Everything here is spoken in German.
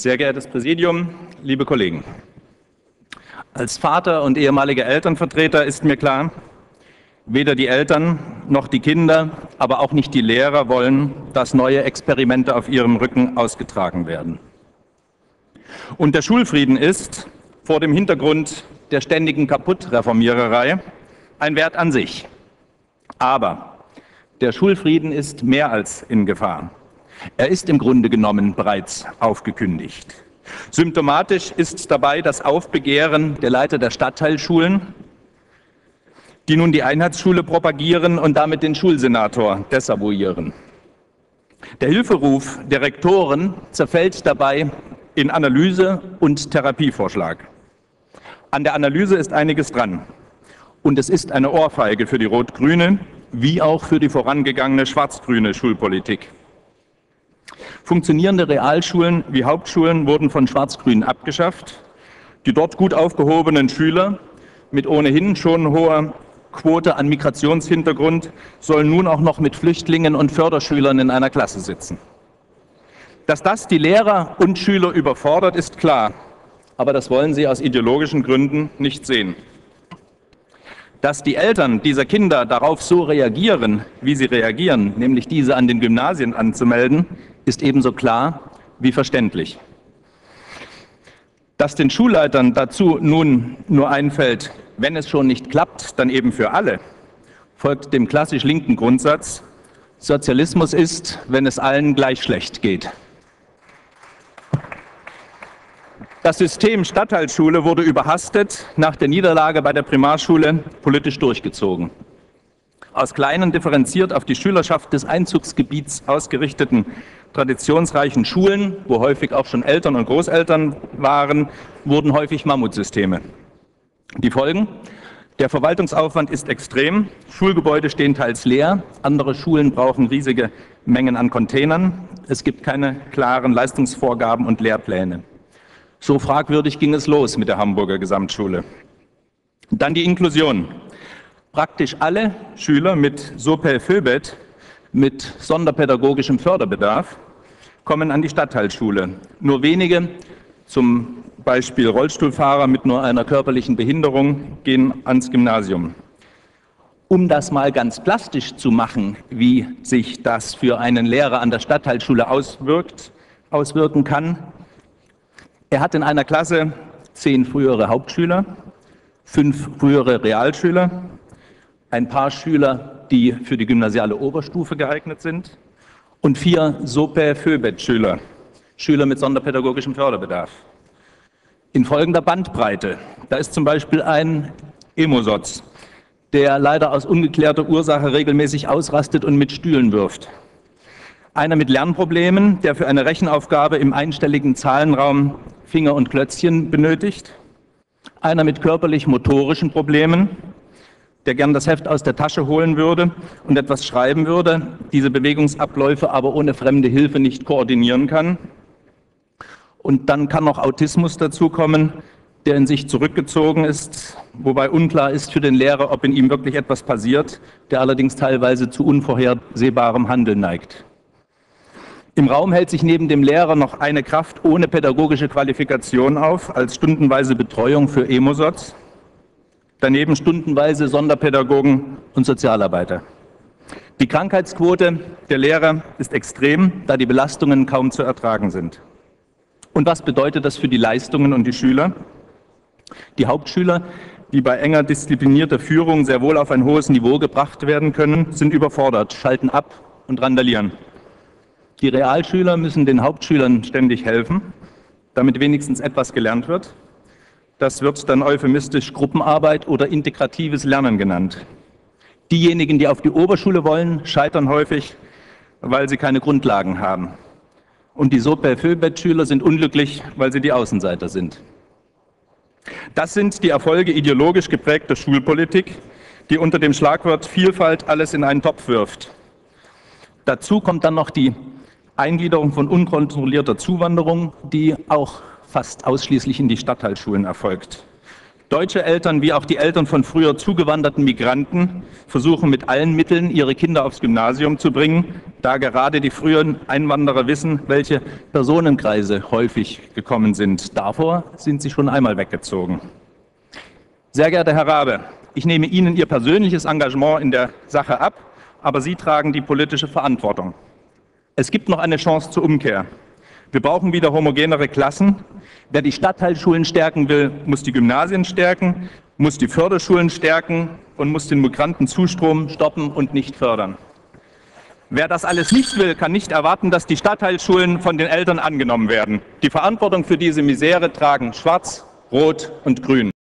Sehr geehrtes Präsidium, liebe Kollegen. Als Vater und ehemaliger Elternvertreter ist mir klar, weder die Eltern noch die Kinder, aber auch nicht die Lehrer wollen, dass neue Experimente auf ihrem Rücken ausgetragen werden. Und der Schulfrieden ist vor dem Hintergrund der ständigen Kaputtreformiererei ein Wert an sich. Aber der Schulfrieden ist mehr als in Gefahr. Er ist im Grunde genommen bereits aufgekündigt. Symptomatisch ist dabei das Aufbegehren der Leiter der Stadtteilschulen, die nun die Einheitsschule propagieren und damit den Schulsenator desavouieren. Der Hilferuf der Rektoren zerfällt dabei in Analyse und Therapievorschlag. An der Analyse ist einiges dran. Und es ist eine Ohrfeige für die rot-grüne wie auch für die vorangegangene schwarz-grüne Schulpolitik. Funktionierende Realschulen wie Hauptschulen wurden von Schwarz-Grün abgeschafft. Die dort gut aufgehobenen Schüler mit ohnehin schon hoher Quote an Migrationshintergrund sollen nun auch noch mit Flüchtlingen und Förderschülern in einer Klasse sitzen. Dass das die Lehrer und Schüler überfordert, ist klar, aber das wollen sie aus ideologischen Gründen nicht sehen. Dass die Eltern dieser Kinder darauf so reagieren, wie sie reagieren, nämlich diese an den Gymnasien anzumelden, ist ebenso klar wie verständlich. Dass den Schulleitern dazu nun nur einfällt, wenn es schon nicht klappt, dann eben für alle, folgt dem klassisch linken Grundsatz, Sozialismus ist, wenn es allen gleich schlecht geht. Das System Stadtteilschule wurde überhastet nach der Niederlage bei der Primarschule politisch durchgezogen. Aus kleinen, differenziert auf die Schülerschaft des Einzugsgebiets ausgerichteten traditionsreichen Schulen, wo häufig auch schon Eltern und Großeltern waren, wurden häufig Mammutsysteme. Die Folgen? Der Verwaltungsaufwand ist extrem. Schulgebäude stehen teils leer. Andere Schulen brauchen riesige Mengen an Containern. Es gibt keine klaren Leistungsvorgaben und Lehrpläne. So fragwürdig ging es los mit der Hamburger Gesamtschule. Dann die Inklusion. Praktisch alle Schüler mit Sopel-Föbet mit sonderpädagogischem Förderbedarf kommen an die Stadtteilschule. Nur wenige, zum Beispiel Rollstuhlfahrer mit nur einer körperlichen Behinderung, gehen ans Gymnasium. Um das mal ganz plastisch zu machen, wie sich das für einen Lehrer an der Stadtteilschule auswirkt, auswirken kann, er hat in einer Klasse zehn frühere Hauptschüler, fünf frühere Realschüler, ein paar Schüler die für die gymnasiale Oberstufe geeignet sind und vier SOPE-Föbet-Schüler, Schüler mit sonderpädagogischem Förderbedarf. In folgender Bandbreite. Da ist zum Beispiel ein Emosotz, der leider aus ungeklärter Ursache regelmäßig ausrastet und mit Stühlen wirft. Einer mit Lernproblemen, der für eine Rechenaufgabe im einstelligen Zahlenraum Finger und Klötzchen benötigt. Einer mit körperlich-motorischen Problemen, der gern das Heft aus der Tasche holen würde und etwas schreiben würde, diese Bewegungsabläufe aber ohne fremde Hilfe nicht koordinieren kann. Und dann kann noch Autismus dazukommen, der in sich zurückgezogen ist, wobei unklar ist für den Lehrer, ob in ihm wirklich etwas passiert, der allerdings teilweise zu unvorhersehbarem Handeln neigt. Im Raum hält sich neben dem Lehrer noch eine Kraft ohne pädagogische Qualifikation auf, als stundenweise Betreuung für Emosots daneben stundenweise Sonderpädagogen und Sozialarbeiter. Die Krankheitsquote der Lehrer ist extrem, da die Belastungen kaum zu ertragen sind. Und was bedeutet das für die Leistungen und die Schüler? Die Hauptschüler, die bei enger disziplinierter Führung sehr wohl auf ein hohes Niveau gebracht werden können, sind überfordert, schalten ab und randalieren. Die Realschüler müssen den Hauptschülern ständig helfen, damit wenigstens etwas gelernt wird. Das wird dann euphemistisch Gruppenarbeit oder integratives Lernen genannt. Diejenigen, die auf die Oberschule wollen, scheitern häufig, weil sie keine Grundlagen haben. Und die Sopel-Föbet-Schüler sind unglücklich, weil sie die Außenseiter sind. Das sind die Erfolge ideologisch geprägter Schulpolitik, die unter dem Schlagwort Vielfalt alles in einen Topf wirft. Dazu kommt dann noch die Eingliederung von unkontrollierter Zuwanderung, die auch fast ausschließlich in die Stadtteilschulen erfolgt. Deutsche Eltern wie auch die Eltern von früher zugewanderten Migranten versuchen mit allen Mitteln, ihre Kinder aufs Gymnasium zu bringen, da gerade die früheren Einwanderer wissen, welche Personenkreise häufig gekommen sind. Davor sind sie schon einmal weggezogen. Sehr geehrter Herr Rabe, ich nehme Ihnen Ihr persönliches Engagement in der Sache ab, aber Sie tragen die politische Verantwortung. Es gibt noch eine Chance zur Umkehr. Wir brauchen wieder homogenere Klassen. Wer die Stadtteilschulen stärken will, muss die Gymnasien stärken, muss die Förderschulen stärken und muss den Migrantenzustrom stoppen und nicht fördern. Wer das alles nicht will, kann nicht erwarten, dass die Stadtteilschulen von den Eltern angenommen werden. Die Verantwortung für diese Misere tragen Schwarz, Rot und Grün.